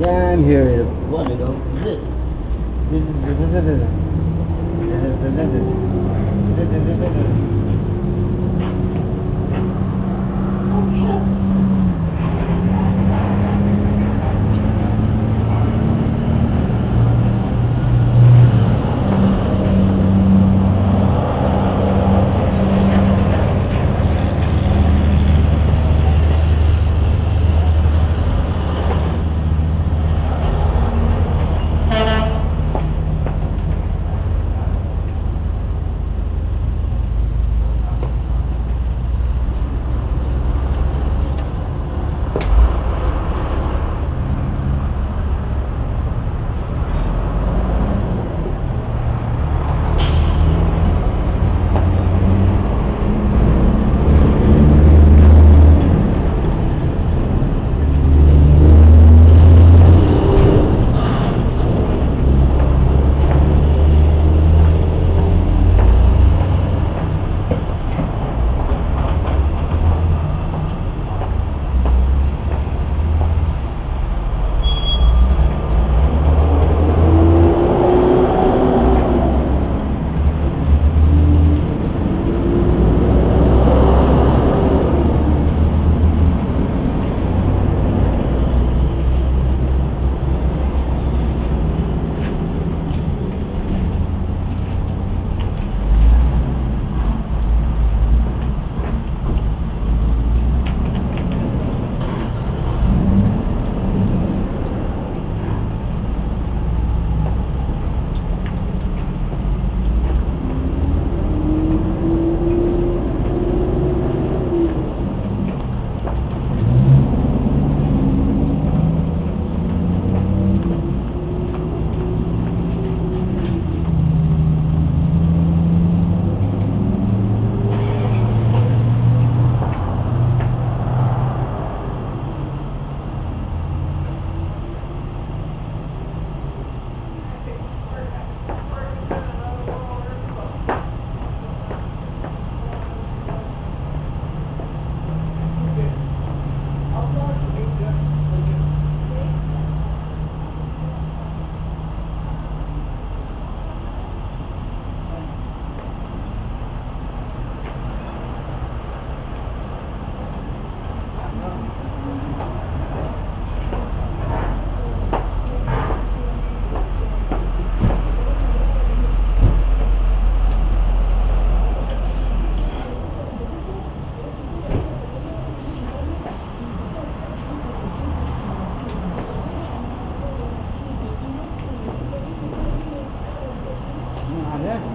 Yan, here it is. What, you know? This.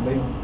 Ano,